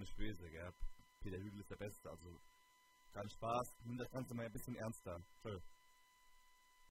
nicht böse, gell? Peter Hügel ist der Beste, also kein Spaß, nimm das Ganze mal ein bisschen ernster. Tschö.